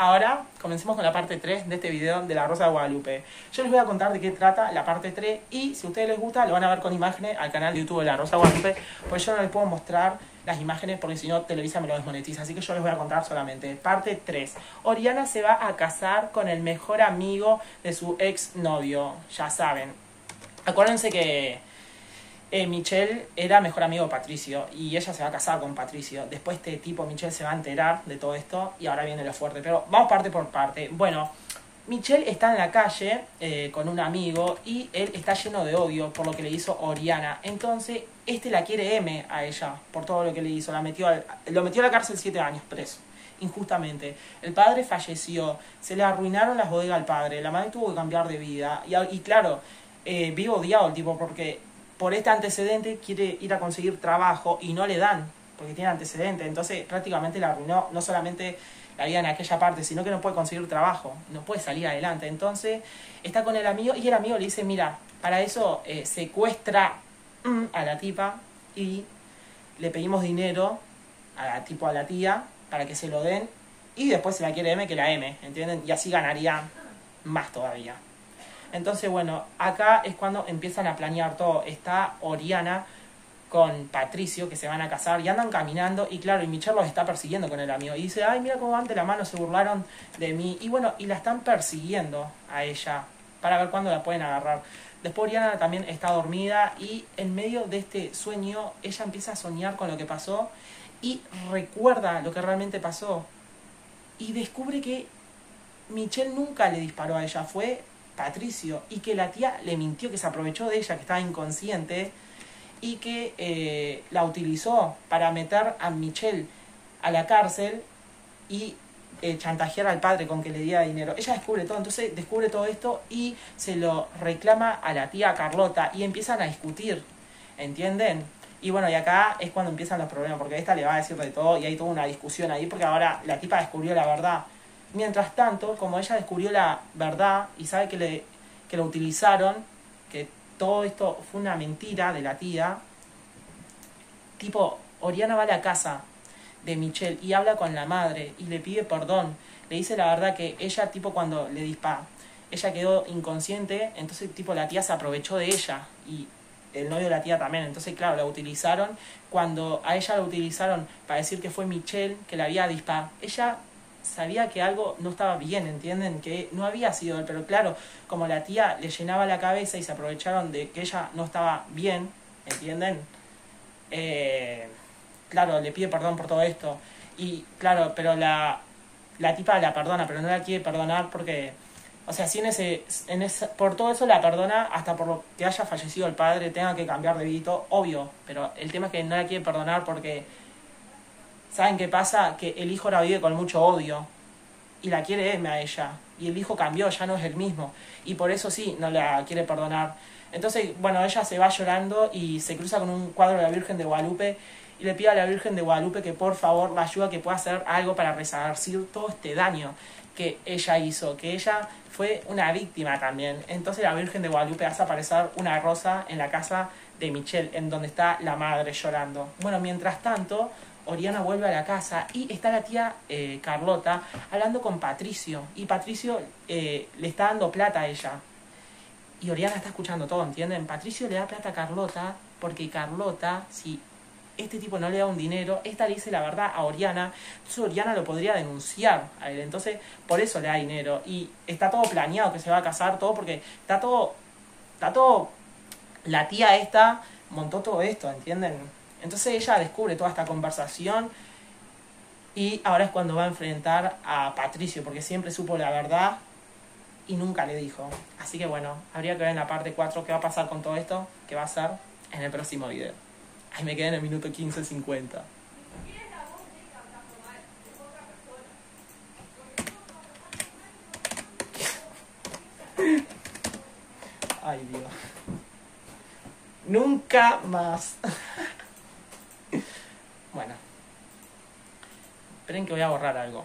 ahora comencemos con la parte 3 de este video de la Rosa Guadalupe. Yo les voy a contar de qué trata la parte 3 y si a ustedes les gusta lo van a ver con imágenes al canal de YouTube de la Rosa Guadalupe, pues yo no les puedo mostrar las imágenes porque si no Televisa me lo desmonetiza, así que yo les voy a contar solamente. Parte 3. Oriana se va a casar con el mejor amigo de su ex novio, ya saben. Acuérdense que eh, Michelle era mejor amigo de Patricio y ella se va a casar con Patricio. Después este tipo, Michelle, se va a enterar de todo esto y ahora viene lo fuerte. Pero vamos parte por parte. Bueno, Michelle está en la calle eh, con un amigo y él está lleno de odio por lo que le hizo Oriana. Entonces, este la quiere M a ella por todo lo que le hizo. La metió lo metió a la cárcel siete años preso injustamente. El padre falleció, se le arruinaron las bodegas al padre, la madre tuvo que cambiar de vida. Y, y claro, eh, vivo odiado el tipo porque por este antecedente quiere ir a conseguir trabajo y no le dan, porque tiene antecedentes. Entonces prácticamente le arruinó no solamente la vida en aquella parte, sino que no puede conseguir trabajo, no puede salir adelante. Entonces está con el amigo y el amigo le dice, mira, para eso eh, secuestra a la tipa y le pedimos dinero a la, tipo a la tía para que se lo den y después se la quiere M que la M, ¿entienden? Y así ganaría más todavía. Entonces, bueno, acá es cuando empiezan a planear todo. Está Oriana con Patricio, que se van a casar, y andan caminando, y claro, y Michelle los está persiguiendo con el amigo, y dice, ay, mira cómo de la mano, se burlaron de mí, y bueno, y la están persiguiendo a ella, para ver cuándo la pueden agarrar. Después Oriana también está dormida, y en medio de este sueño, ella empieza a soñar con lo que pasó, y recuerda lo que realmente pasó, y descubre que Michelle nunca le disparó a ella, fue Patricio y que la tía le mintió, que se aprovechó de ella, que estaba inconsciente y que eh, la utilizó para meter a Michelle a la cárcel y eh, chantajear al padre con que le diera dinero. Ella descubre todo, entonces descubre todo esto y se lo reclama a la tía Carlota y empiezan a discutir, ¿entienden? Y bueno, y acá es cuando empiezan los problemas, porque esta le va a decir de todo y hay toda una discusión ahí, porque ahora la tipa descubrió la verdad. Mientras tanto, como ella descubrió la verdad y sabe que, le, que lo utilizaron, que todo esto fue una mentira de la tía, tipo, Oriana va a la casa de Michelle y habla con la madre y le pide perdón. Le dice la verdad que ella, tipo, cuando le dispara, ella quedó inconsciente, entonces, tipo, la tía se aprovechó de ella y el novio de la tía también. Entonces, claro, la utilizaron. Cuando a ella la utilizaron para decir que fue Michelle que la había disparado, ella sabía que algo no estaba bien, ¿entienden? Que no había sido él, pero claro, como la tía le llenaba la cabeza y se aprovecharon de que ella no estaba bien, ¿entienden? Eh, claro, le pide perdón por todo esto. Y claro, pero la, la tipa la perdona, pero no la quiere perdonar porque, o sea, si en ese, en ese, por todo eso la perdona, hasta por lo que haya fallecido el padre, tenga que cambiar de vida, obvio, pero el tema es que no la quiere perdonar porque ¿Saben qué pasa? Que el hijo la vive con mucho odio y la quiere irme a ella. Y el hijo cambió, ya no es el mismo. Y por eso sí, no la quiere perdonar. Entonces, bueno, ella se va llorando y se cruza con un cuadro de la Virgen de Guadalupe y le pide a la Virgen de Guadalupe que por favor la ayude, que pueda hacer algo para resarcir todo este daño que ella hizo, que ella fue una víctima también. Entonces la Virgen de Guadalupe hace aparecer una rosa en la casa de Michelle, en donde está la madre llorando. Bueno, mientras tanto, Oriana vuelve a la casa y está la tía eh, Carlota hablando con Patricio. Y Patricio eh, le está dando plata a ella. Y Oriana está escuchando todo, ¿entienden? Patricio le da plata a Carlota porque Carlota, si este tipo no le da un dinero, esta le dice la verdad a Oriana, entonces Oriana lo podría denunciar a él, entonces por eso le da dinero. Y está todo planeado que se va a casar, todo porque está todo, está todo, la tía esta montó todo esto, ¿entienden? Entonces ella descubre toda esta conversación y ahora es cuando va a enfrentar a Patricio, porque siempre supo la verdad y nunca le dijo. Así que bueno, habría que ver en la parte 4 qué va a pasar con todo esto, que va a ser en el próximo video. Ahí me quedé en el minuto 15.50. Ay Dios. Nunca más. Bueno. Esperen que voy a borrar algo.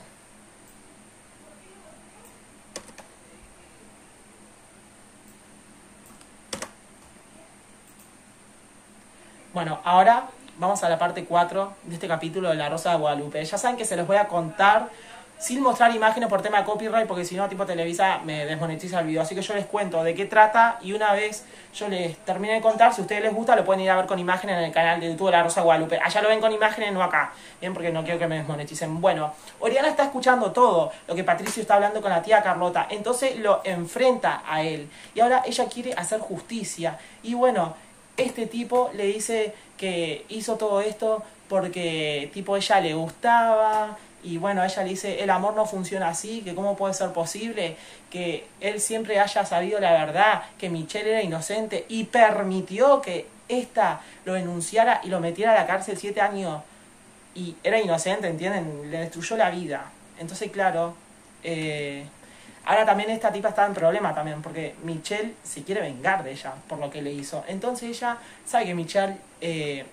Bueno, ahora vamos a la parte 4 de este capítulo de La Rosa de Guadalupe. Ya saben que se los voy a contar sin mostrar imágenes por tema de copyright, porque si no, tipo Televisa me desmonetiza el video. Así que yo les cuento de qué trata y una vez yo les termine de contar, si a ustedes les gusta, lo pueden ir a ver con imágenes en el canal de YouTube de La Rosa Guadalupe. Allá lo ven con imágenes, no acá. Bien, porque no quiero que me desmoneticen. Bueno, Oriana está escuchando todo lo que Patricio está hablando con la tía Carlota. Entonces lo enfrenta a él. Y ahora ella quiere hacer justicia. Y bueno, este tipo le dice que hizo todo esto porque tipo ella le gustaba y bueno, ella le dice, el amor no funciona así, que cómo puede ser posible que él siempre haya sabido la verdad, que Michelle era inocente y permitió que ésta lo denunciara y lo metiera a la cárcel siete años y era inocente, ¿entienden? Le destruyó la vida. Entonces, claro, eh, ahora también esta tipa está en problema también, porque Michelle se quiere vengar de ella por lo que le hizo. Entonces ella sabe que Michelle eh,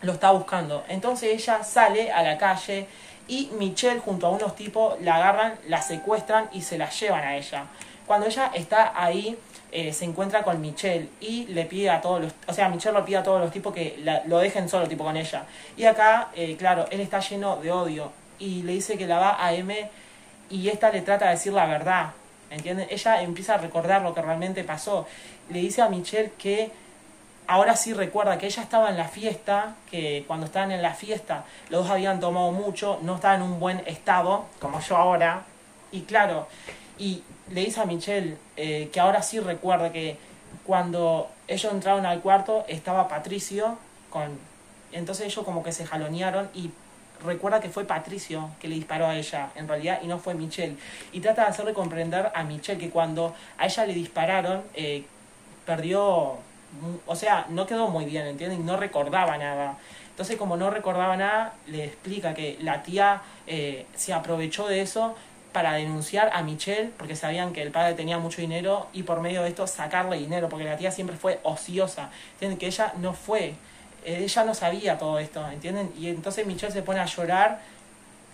lo está buscando. Entonces ella sale a la calle y Michelle junto a unos tipos la agarran, la secuestran y se la llevan a ella. Cuando ella está ahí, eh, se encuentra con Michelle y le pide a todos los, o sea, Michelle le pide a todos los tipos que lo dejen solo, tipo con ella. Y acá, eh, claro, él está lleno de odio y le dice que la va a M y esta le trata de decir la verdad, ¿entienden? Ella empieza a recordar lo que realmente pasó. Le dice a Michelle que ahora sí recuerda que ella estaba en la fiesta, que cuando estaban en la fiesta los dos habían tomado mucho, no estaba en un buen estado, como yo ahora. Y claro, y le dice a Michelle eh, que ahora sí recuerda que cuando ellos entraron al cuarto estaba Patricio con... Entonces ellos como que se jalonearon y recuerda que fue Patricio que le disparó a ella, en realidad, y no fue Michelle. Y trata de hacerle comprender a Michelle que cuando a ella le dispararon, eh, perdió o sea, no quedó muy bien, ¿entienden? No recordaba nada. Entonces, como no recordaba nada, le explica que la tía eh, se aprovechó de eso para denunciar a Michelle, porque sabían que el padre tenía mucho dinero, y por medio de esto sacarle dinero, porque la tía siempre fue ociosa. ¿Entienden? Que ella no fue, ella no sabía todo esto, ¿entienden? Y entonces Michelle se pone a llorar,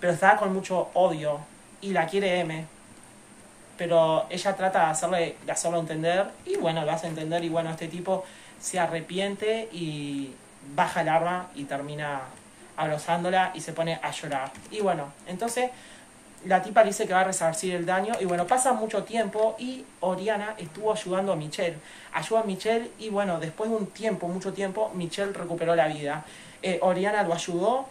pero estaba con mucho odio, y la quiere M pero ella trata de, hacerle, de hacerlo entender y bueno, lo hace entender y bueno, este tipo se arrepiente y baja el arma y termina abrazándola y se pone a llorar. Y bueno, entonces la tipa dice que va a resarcir el daño y bueno, pasa mucho tiempo y Oriana estuvo ayudando a Michelle. Ayuda a Michelle y bueno, después de un tiempo, mucho tiempo, Michelle recuperó la vida. Eh, Oriana lo ayudó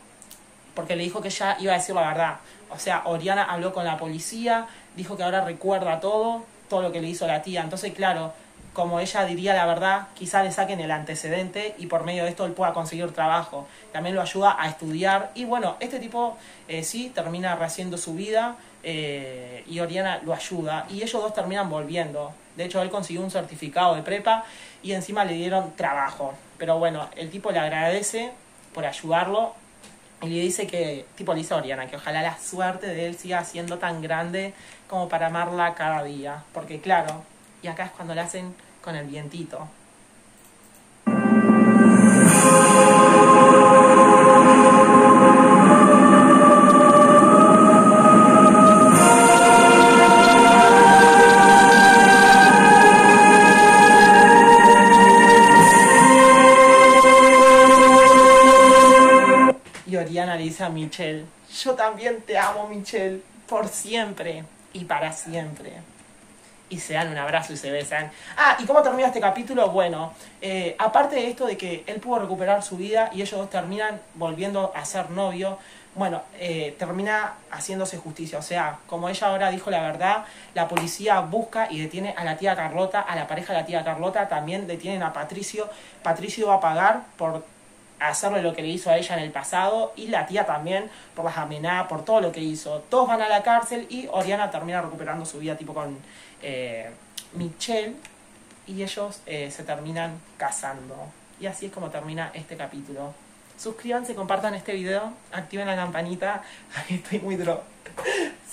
porque le dijo que ella iba a decir la verdad. O sea, Oriana habló con la policía, dijo que ahora recuerda todo, todo lo que le hizo la tía. Entonces, claro, como ella diría la verdad, quizá le saquen el antecedente y por medio de esto él pueda conseguir trabajo. También lo ayuda a estudiar. Y bueno, este tipo eh, sí termina rehaciendo su vida eh, y Oriana lo ayuda. Y ellos dos terminan volviendo. De hecho, él consiguió un certificado de prepa y encima le dieron trabajo. Pero bueno, el tipo le agradece por ayudarlo y le dice que, tipo le dice que ojalá la suerte de él siga siendo tan grande como para amarla cada día. Porque claro, y acá es cuando le hacen con el vientito. Dice a Michelle, yo también te amo Michelle, por siempre y para siempre. Y se dan un abrazo y se besan. Ah, ¿y cómo termina este capítulo? Bueno, eh, aparte de esto de que él pudo recuperar su vida y ellos dos terminan volviendo a ser novio, bueno, eh, termina haciéndose justicia. O sea, como ella ahora dijo la verdad, la policía busca y detiene a la tía Carlota, a la pareja de la tía Carlota, también detienen a Patricio. Patricio va a pagar por hacerle lo que le hizo a ella en el pasado y la tía también por las amenazas, por todo lo que hizo. Todos van a la cárcel y Oriana termina recuperando su vida tipo con eh, Michelle y ellos eh, se terminan casando. Y así es como termina este capítulo. Suscríbanse, compartan este video, activen la campanita. Ahí estoy muy dro.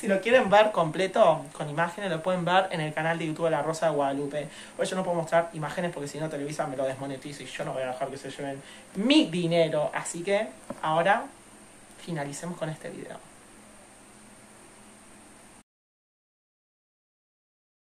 Si lo quieren ver completo, con imágenes, lo pueden ver en el canal de YouTube de La Rosa de Guadalupe. Por eso no puedo mostrar imágenes porque si no Televisa me lo desmonetiza y yo no voy a dejar que se lleven mi dinero. Así que ahora finalicemos con este video.